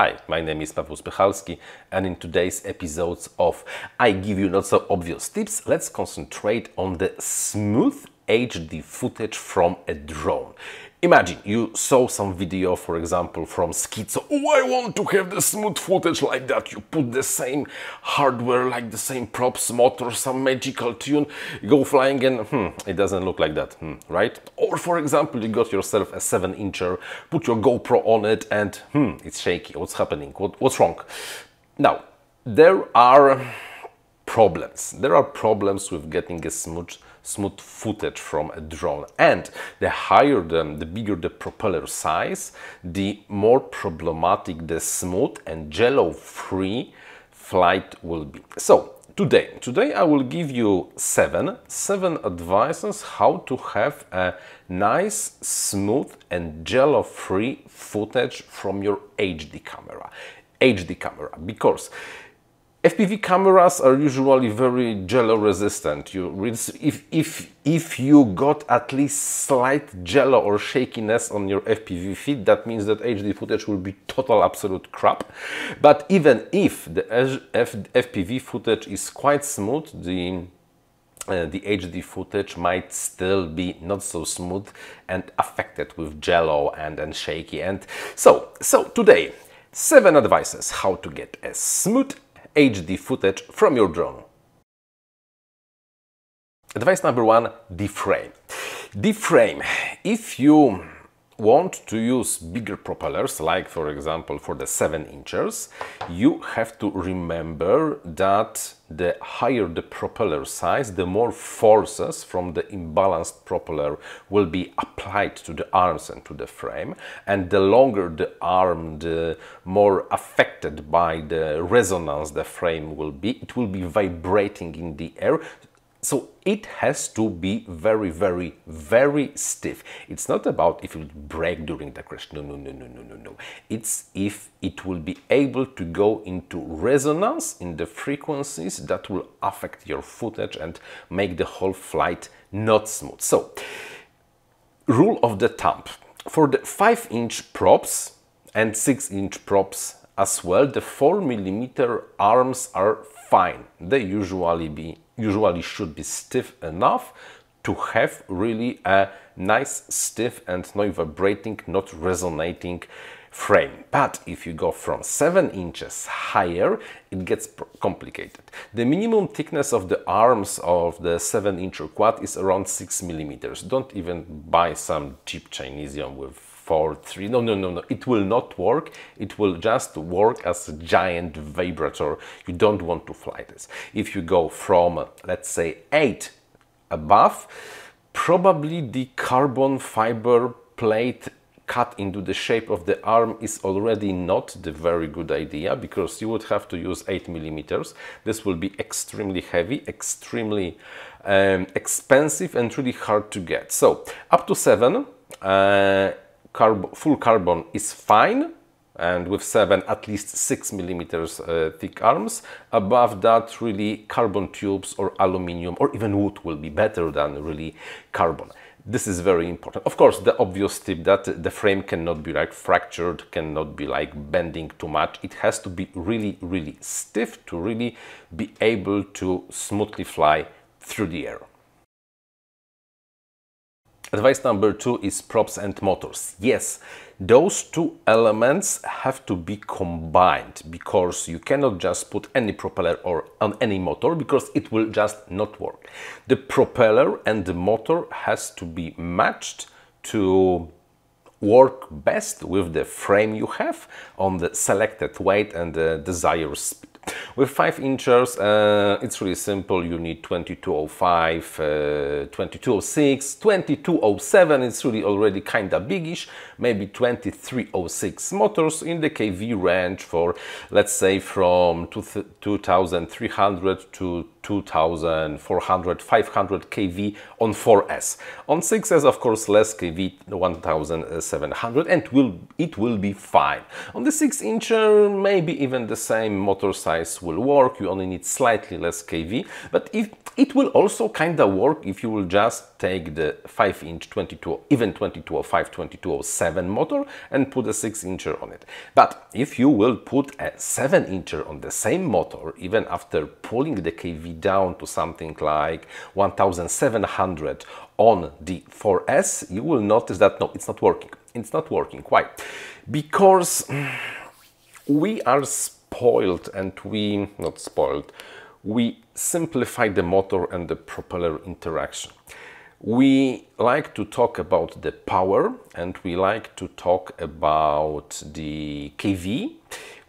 Hi, my name is Paweł Spychalski and in today's episodes of I Give You Not So Obvious Tips, let's concentrate on the smooth HD footage from a drone. Imagine you saw some video, for example, from Schizo. Oh, I want to have the smooth footage like that. You put the same hardware, like the same props, motor, some magical tune, you go flying and hmm, it doesn't look like that, hmm, right? Or for example, you got yourself a 7 incher, put your GoPro on it and hmm, it's shaky. What's happening? What, what's wrong? Now, there are problems. There are problems with getting a smooth smooth footage from a drone. And the higher the, the bigger the propeller size, the more problematic the smooth and jello-free flight will be. So today, today I will give you seven, seven advices how to have a nice, smooth and jello-free footage from your HD camera. HD camera, because FPV cameras are usually very jello resistant. You, if, if, if you got at least slight jello or shakiness on your FPV feed, that means that HD footage will be total absolute crap. But even if the FPV footage is quite smooth, the uh, the HD footage might still be not so smooth and affected with jello and, and shaky. And so, so today, seven advices how to get a smooth HD footage from your drone. Advice number one, deframe. Deframe. If you want to use bigger propellers, like for example for the 7 inches, you have to remember that the higher the propeller size, the more forces from the imbalanced propeller will be applied to the arms and to the frame. And the longer the arm, the more affected by the resonance the frame will be. It will be vibrating in the air. So it has to be very, very, very stiff. It's not about if it will break during the crash. No, no, no, no, no, no, no. It's if it will be able to go into resonance in the frequencies that will affect your footage and make the whole flight not smooth. So, rule of the thumb. For the 5 inch props and 6 inch props as well, the 4 millimeter arms are fine. They usually be usually should be stiff enough to have really a nice stiff and not vibrating, not resonating frame. But if you go from 7 inches higher, it gets complicated. The minimum thickness of the arms of the 7 inch quad is around 6 millimeters. Don't even buy some cheap Chinesium with four, three. No, no, no, no. It will not work. It will just work as a giant vibrator. You don't want to fly this. If you go from, let's say, eight above, probably the carbon fiber plate cut into the shape of the arm is already not the very good idea because you would have to use 8 millimeters. This will be extremely heavy, extremely um, expensive and really hard to get. So up to 7, uh, carb full carbon is fine and with 7 at least 6 millimeters uh, thick arms. Above that really carbon tubes or aluminium or even wood will be better than really carbon. This is very important. Of course, the obvious tip that the frame cannot be like fractured, cannot be like bending too much. It has to be really, really stiff to really be able to smoothly fly through the air. Advice number two is props and motors. Yes, those two elements have to be combined because you cannot just put any propeller or on any motor because it will just not work. The propeller and the motor has to be matched to work best with the frame you have on the selected weight and the desired speed. With 5 inches, uh, it's really simple. You need 2205, uh, 2206, 2207. It's really already kind of biggish. Maybe 2306 motors in the kV range for, let's say, from 2300 to 2400, 500 kV on 4S. On 6S, of course, less kV, 1700, and will it will be fine. On the 6 incher, uh, maybe even the same motor size will work. You only need slightly less kV, but if it will also kind of work if you will just take the 5 inch 22, even 2205, 2207 motor and put a 6 incher on it. But if you will put a 7 incher on the same motor, even after pulling the kV down to something like 1700 on the 4S, you will notice that no, it's not working. It's not working. Why? Because we are spoiled and we, not spoiled, we simplify the motor and the propeller interaction. We like to talk about the power and we like to talk about the kV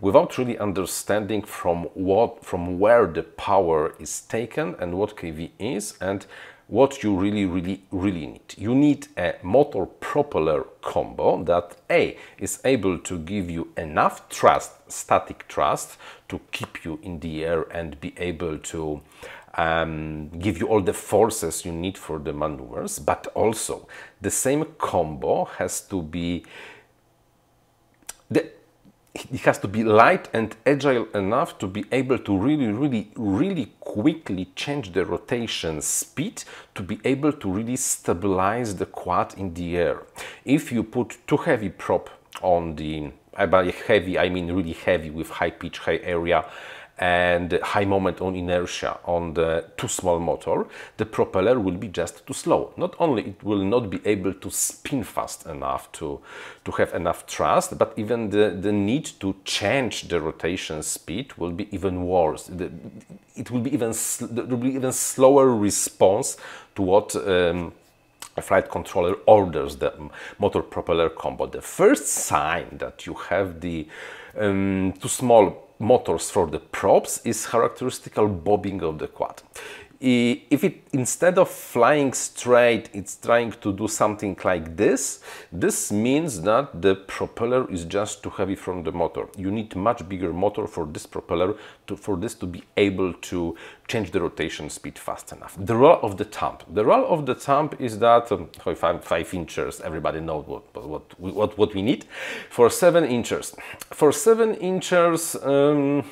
without really understanding from what from where the power is taken and what kV is and what you really, really, really need. You need a motor propeller combo that A is able to give you enough thrust, static thrust, to keep you in the air and be able to um, give you all the forces you need for the maneuvers, but also the same combo has to be the it has to be light and agile enough to be able to really, really, really quickly change the rotation speed to be able to really stabilize the quad in the air. If you put too heavy prop on the, by heavy, I mean really heavy with high pitch, high area, and high moment on inertia on the too small motor, the propeller will be just too slow. Not only it will not be able to spin fast enough to, to have enough thrust, but even the, the need to change the rotation speed will be even worse. The, it will be even, there will be even slower response to what um, a flight controller orders the motor propeller combo. The first sign that you have the um, too small motors for the props is characteristical bobbing of the quad. If it instead of flying straight, it's trying to do something like this, this means that the propeller is just too heavy from the motor. You need much bigger motor for this propeller to, for this to be able to change the rotation speed fast enough. The role of the thumb. The role of the thumb is that um, five, five inches, everybody knows what, what, what, what we need. For seven inches. For seven inches, um,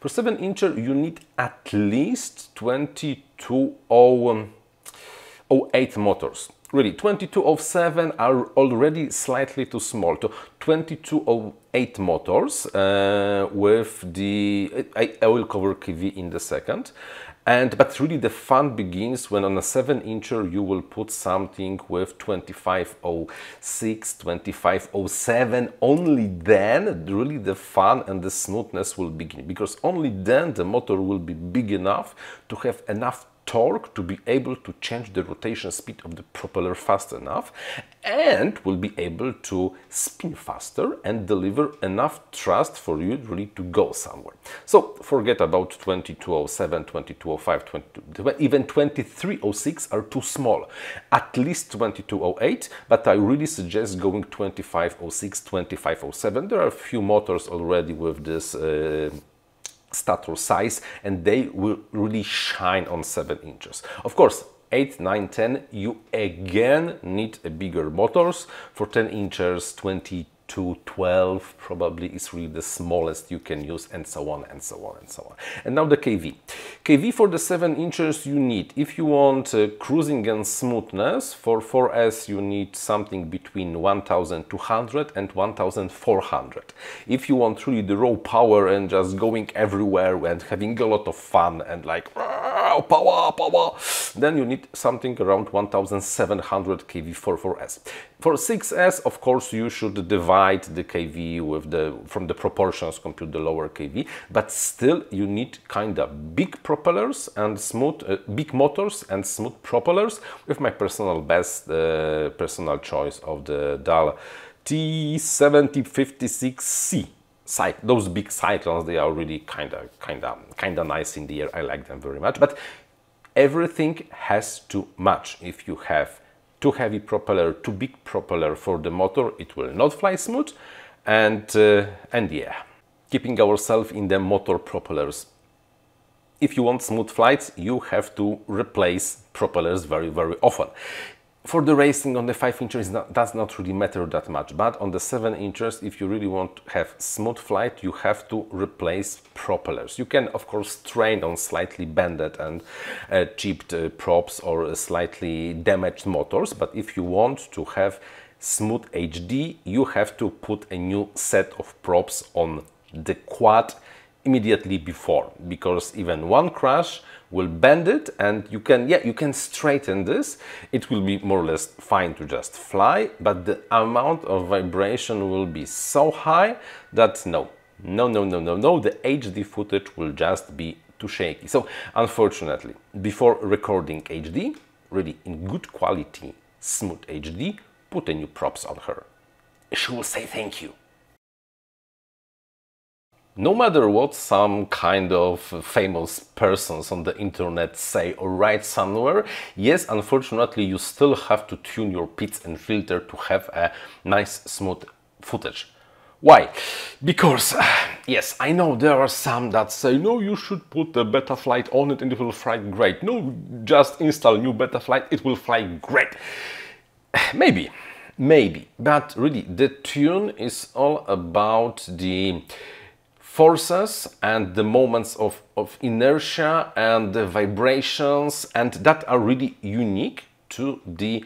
for 7 incher you need at least 2208 motors. Really, 2207 are already slightly too small. So 2208 motors uh, with the, I, I will cover KV in the second. And but really the fun begins when on a 7 incher you will put something with 2506, 2507. Only then really the fun and the smoothness will begin because only then the motor will be big enough to have enough torque to be able to change the rotation speed of the propeller fast enough and will be able to spin faster and deliver enough thrust for you really to go somewhere. So forget about 2207, 2205, 22, even 2306 are too small. At least 2208, but I really suggest going 2506, 2507. There are a few motors already with this uh, stator size and they will really shine on 7 inches. Of course, 8, 9, 10, you again need a bigger motors. For 10 inches, 20 to 12 probably is really the smallest you can use and so on and so on and so on. And now the KV. KV for the 7 inches you need, if you want uh, cruising and smoothness, for 4S you need something between 1200 and 1400. If you want really the raw power and just going everywhere and having a lot of fun and like power, power, then you need something around 1700 kV for 4S. For 6S, of course, you should divide the kV with the from the proportions, compute the lower kV, but still you need kind of big propellers and smooth, uh, big motors and smooth propellers with my personal best, uh, personal choice of the DAL T7056C those big cyclones they are really kind of kind of kind of nice in the air. I like them very much but everything has to match if you have too heavy propeller too big propeller for the motor it will not fly smooth and uh, and yeah keeping ourselves in the motor propellers if you want smooth flights, you have to replace propellers very, very often. For the racing on the 5 inches not, does not really matter that much, but on the 7 inches, if you really want to have smooth flight, you have to replace propellers. You can, of course, train on slightly bended and uh, chipped uh, props or slightly damaged motors, but if you want to have smooth HD, you have to put a new set of props on the quad immediately before because even one crash will bend it and you can yeah you can straighten this. It will be more or less fine to just fly but the amount of vibration will be so high that no no no no no no the HD footage will just be too shaky. So unfortunately before recording HD really in good quality smooth HD put a new props on her. She will say thank you no matter what some kind of famous persons on the internet say or write somewhere, yes, unfortunately, you still have to tune your PIDs and filter to have a nice smooth footage. Why? Because, yes, I know there are some that say, no, you should put the Betaflight on it and it will fly great. No, just install new Betaflight, it will fly great. Maybe, maybe, but really the tune is all about the forces and the moments of, of inertia and the vibrations and that are really unique to the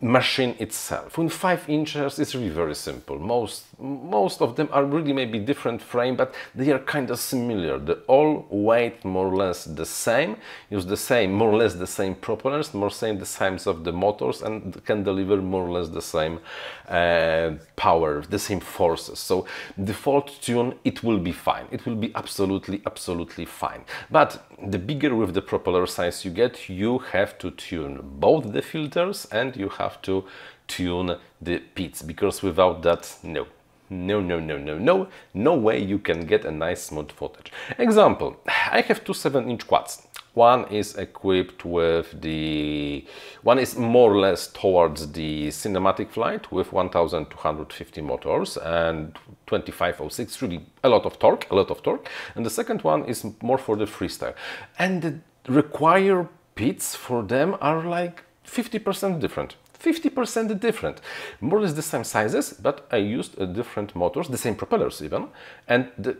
machine itself. In 5 inches it's really very simple. Most, most of them are really maybe different frame, but they are kind of similar. The all weight more or less the same, use the same, more or less the same propellers, more same the size of the motors and can deliver more or less the same uh, power, the same forces. So default tune, it will be fine. It will be absolutely, absolutely fine. But the bigger with the propeller size you get, you have to tune both the filters and you have to tune the PIDs because without that, no. No, no, no, no, no, no way you can get a nice smooth footage. Example, I have two 7-inch quads. One is equipped with the, one is more or less towards the cinematic flight with 1250 motors and 2506, really a lot of torque, a lot of torque. And the second one is more for the freestyle. And the required PIDs for them are like 50% different. 50% different. More or less the same sizes, but I used uh, different motors, the same propellers even, and the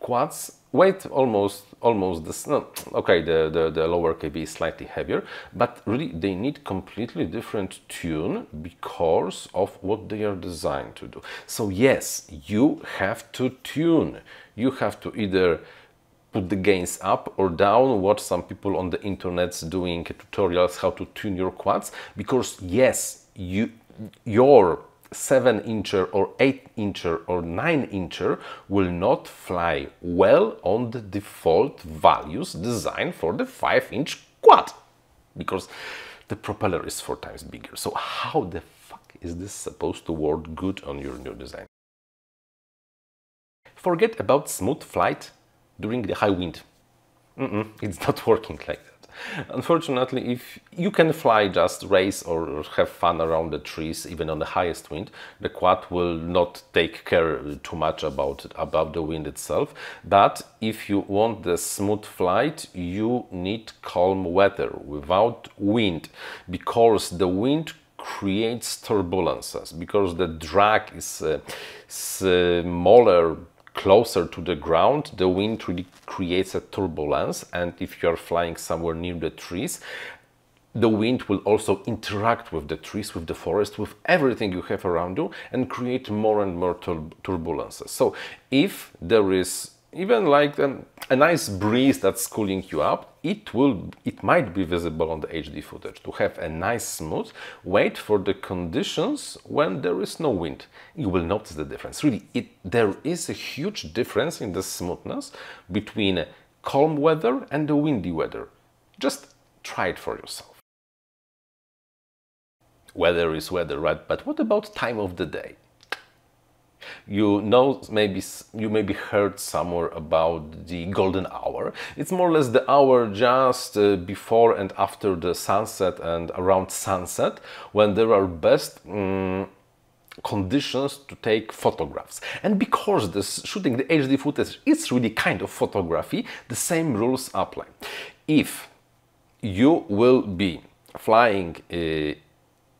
quads weight almost almost the no, okay the, the the lower kV is slightly heavier but really they need completely different tune because of what they are designed to do so yes you have to tune you have to either put the gains up or down watch some people on the internet doing tutorials how to tune your quads because yes you your 7 incher or 8 incher or 9 incher will not fly well on the default values designed for the 5 inch quad because the propeller is 4 times bigger. So how the fuck is this supposed to work good on your new design? Forget about smooth flight during the high wind. Mm -mm, it's not working like that. Unfortunately, if you can fly just race or have fun around the trees, even on the highest wind, the quad will not take care too much about, about the wind itself. But if you want the smooth flight, you need calm weather without wind, because the wind creates turbulences, because the drag is uh, smaller closer to the ground, the wind really creates a turbulence. And if you're flying somewhere near the trees, the wind will also interact with the trees, with the forest, with everything you have around you and create more and more tur turbulences. So if there is even like um, a nice breeze that's cooling you up, it will, it might be visible on the HD footage. To have a nice smooth, wait for the conditions when there is no wind. You will notice the difference. Really, it, there is a huge difference in the smoothness between calm weather and the windy weather. Just try it for yourself. Weather is weather, right? But what about time of the day? You know, maybe you maybe heard somewhere about the golden hour. It's more or less the hour just uh, before and after the sunset and around sunset when there are best um, conditions to take photographs. And because this shooting the HD footage is really kind of photography, the same rules apply. If you will be flying uh,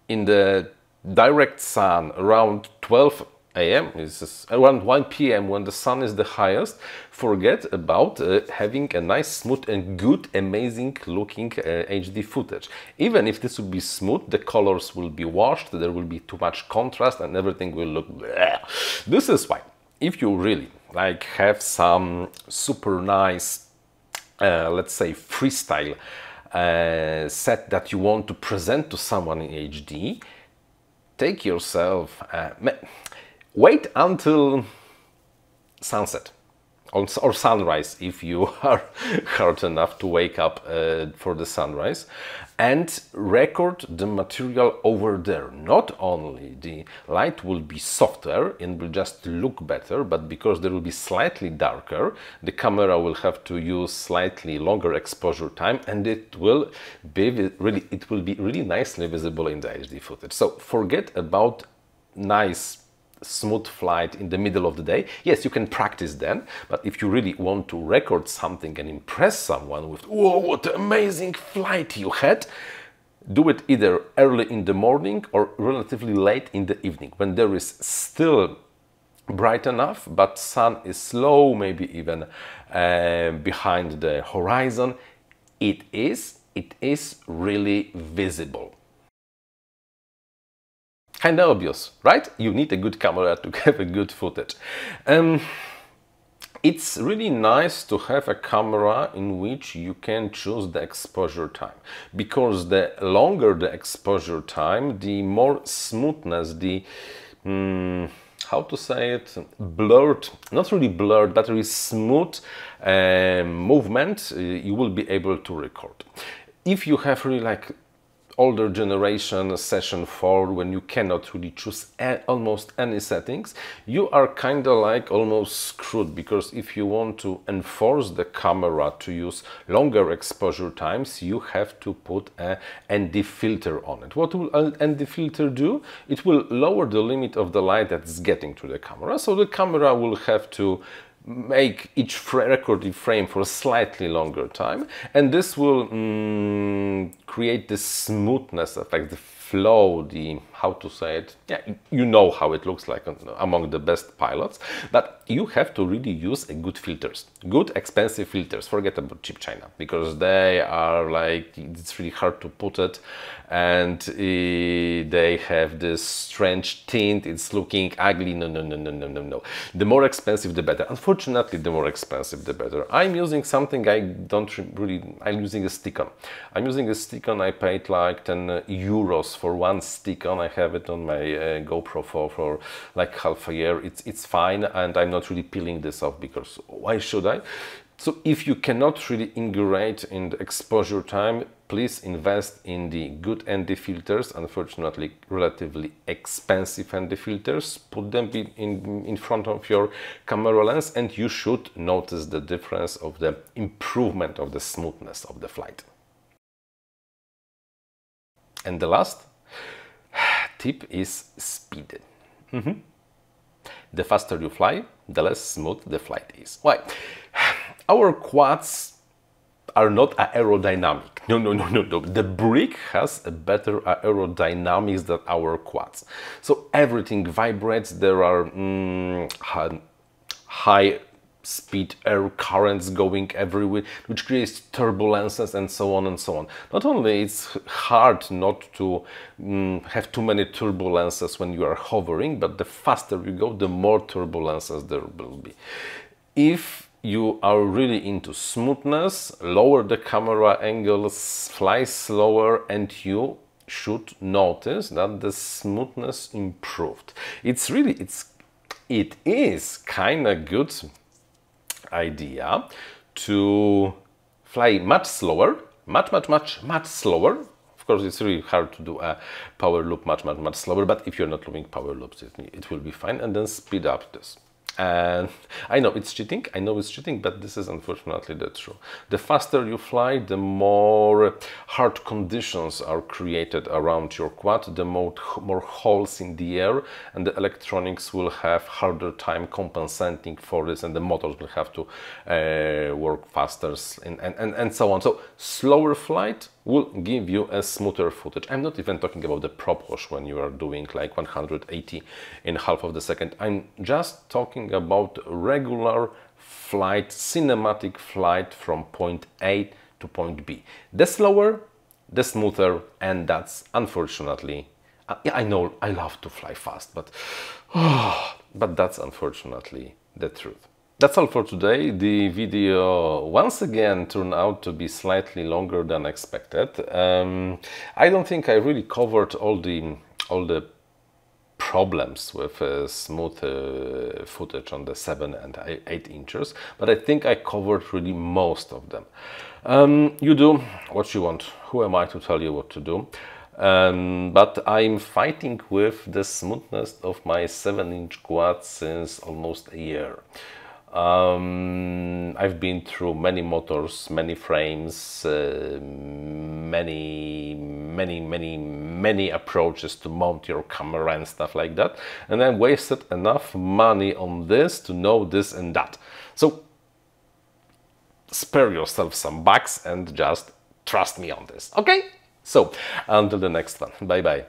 in the direct sun around 12 a.m. is around 1 p.m. when the sun is the highest. Forget about uh, having a nice, smooth and good, amazing looking uh, HD footage. Even if this will be smooth, the colors will be washed, there will be too much contrast and everything will look bleh. This is why if you really like have some super nice, uh, let's say freestyle uh, set that you want to present to someone in HD, take yourself uh, wait until sunset or sunrise if you are hard enough to wake up uh, for the sunrise. And record the material over there. Not only the light will be softer and will just look better but because there will be slightly darker the camera will have to use slightly longer exposure time and it will be really it will be really nicely visible in the HD footage. So forget about nice smooth flight in the middle of the day. Yes, you can practice then, but if you really want to record something and impress someone with, whoa, what an amazing flight you had, do it either early in the morning or relatively late in the evening when there is still bright enough, but sun is slow, maybe even uh, behind the horizon. It is, it is really visible kind of obvious, right? You need a good camera to have a good footage. Um, it's really nice to have a camera in which you can choose the exposure time because the longer the exposure time, the more smoothness, the um, how to say it, blurred, not really blurred, but really smooth uh, movement uh, you will be able to record. If you have really like older generation session 4 when you cannot really choose almost any settings you are kind of like almost screwed because if you want to enforce the camera to use longer exposure times you have to put a ND filter on it. What will an ND filter do? It will lower the limit of the light that's getting to the camera. So the camera will have to make each recording frame for a slightly longer time and this will mm, create the smoothness effect the flow the how to say it. Yeah you know how it looks like among the best pilots but you have to really use a good filters good expensive filters. Forget about cheap china because they are like it's really hard to put it and uh, they have this strange tint. It's looking ugly. No no no no no no no. The more expensive the better. Unfortunately the more expensive the better. I'm using something i don't really i'm using a stick-on. I'm using a stick-on. I paid like 10 euros for one stick-on. I have it on my uh, gopro for for like half a year. It's it's fine and i'm not really peeling this off because why should i? So if you cannot really integrate in the exposure time, please invest in the good ND filters, unfortunately relatively expensive ND filters, put them in, in front of your camera lens and you should notice the difference of the improvement of the smoothness of the flight. And the last tip is speed. Mm -hmm. The faster you fly, the less smooth the flight is. Why? our quads are not aerodynamic. No, no, no, no, no. The brick has a better aerodynamics than our quads. So everything vibrates. There are mm, high speed air currents going everywhere, which creates turbulences and so on and so on. Not only it's hard not to mm, have too many turbulences when you are hovering, but the faster you go, the more turbulences there will be. If you are really into smoothness, lower the camera angles, fly slower and you should notice that the smoothness improved. It's really, it's, it is kind of good idea to fly much slower, much, much, much, much slower. Of course, it's really hard to do a power loop much, much, much slower, but if you're not doing power loops, it, it will be fine. And then speed up this. And I know it's cheating, I know it's cheating, but this is unfortunately the truth. The faster you fly, the more hard conditions are created around your quad, the more, more holes in the air, and the electronics will have harder time compensating for this, and the motors will have to uh, work faster, and, and, and so on. So slower flight will give you a smoother footage. I'm not even talking about the prop wash when you are doing like 180 in half of the second. I'm just talking about regular flight, cinematic flight from point A to point B. The slower, the smoother, and that's unfortunately, uh, yeah, I know I love to fly fast, but, oh, but that's unfortunately the truth. That's all for today. The video once again turned out to be slightly longer than expected. Um, I don't think I really covered all the all the problems with uh, smooth uh, footage on the 7 and 8 inches, but I think I covered really most of them. Um, you do what you want. Who am I to tell you what to do? Um, but I'm fighting with the smoothness of my 7 inch quad since almost a year. Um, I've been through many motors, many frames, uh, many, many, many, many approaches to mount your camera and stuff like that. And I wasted enough money on this to know this and that. So spare yourself some bucks and just trust me on this. Okay? So until the next one. Bye bye.